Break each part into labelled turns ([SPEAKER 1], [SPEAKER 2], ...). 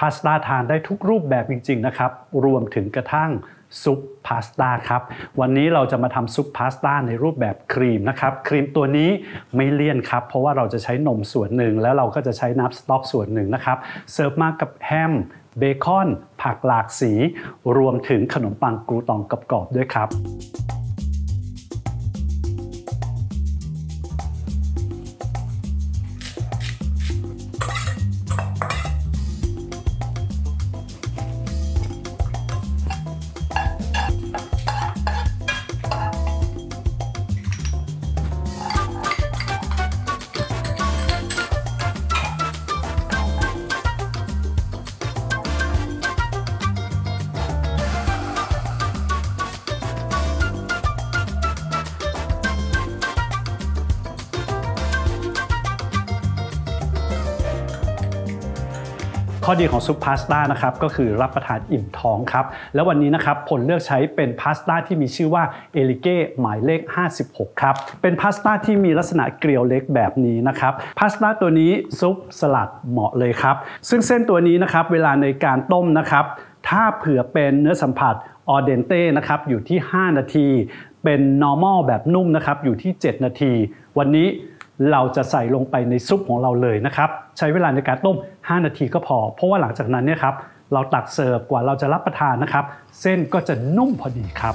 [SPEAKER 1] พาสต้าทานได้ทุกรูปแบบจริง ๆ นะครับ รวมถึงกระทั่งซุปพาสต้าครับวันนี้เราจะมาทำซุปพาสต้าในรูปแบบครีมนะครับครีมตัวนี้ไม่เลี่ยนครับ เพราะว่าเราจะใช้นมส่วนหนึ่ง แล้วเราก็จะใช้น้ำสต๊อกส่วนหนึ่งนะครับเสิร์ฟมากับแฮมเบคอน ผักหลากสี รวมถึงขนมปังกรูตองกรอบๆด้วยครับ ข้อดีของซุปพาสต้านะครับก็คือรับประทานอิ่มท้องครับ แล้ววันนี้นะครับผลเลือกใช้เป็นพาสต้าที่มีชื่อว่าเอลิเก้หมายเลข 56 ครับ เป็นพาสต้าที่มีลักษณะเกลียวเล็กแบบนี้นะครับพาสต้าตัวนี้ซุปสลัดเหมาะเลยครับ ซึ่งเส้นตัวนี้นะครับเวลาในการต้มนะครับ ถ้าเผื่อเป็นเนื้อสัมผัสออเดนเต้นะครับอยู่ที่ 5 นาที เป็น normal แบบนุ่มนะครับอยู่ที่ 7 นาที วันนี้ เราจะใส่ลงไปในซุปของเราเลยนะครับใช้เวลาในการต้ม 5 นาทีก็พอ เพราะว่าหลังจากนั้นเนี่ยครับเราตักเสิร์ฟกว่าเราจะรับประทานนะครับ เส้นก็จะนุ่มพอดีครับ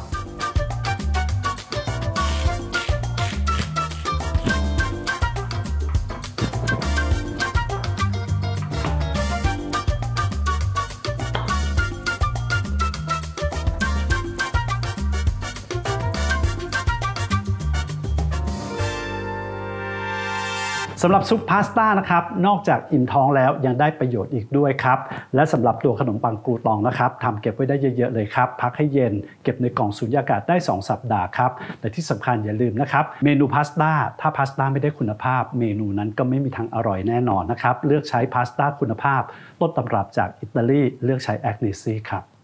[SPEAKER 1] สำหรับซุปพาสต้านะครับนอกจากอิ่มท้องแล้วยังได้ประโยชน์อีกด้วยครับ และสำหรับตัวขนมปังกรูตองนะครับทำเก็บไว้ได้เยอะ ๆ เลยครับ พักให้เย็นเก็บในกล่องสุญญากาศได้ 2 สัปดาห์ครับ แต่ที่สำคัญอย่าลืมนะครับ เมนูพาสต้าถ้าพาสต้าไม่ได้คุณภาพ เมนูนั้นก็ไม่มีทางอร่อยแน่นอนนะครับ เลือกใช้พาสต้าคุณภาพต้นตำรับจากอิตาลีเลือกใช้แอคเนซีครับ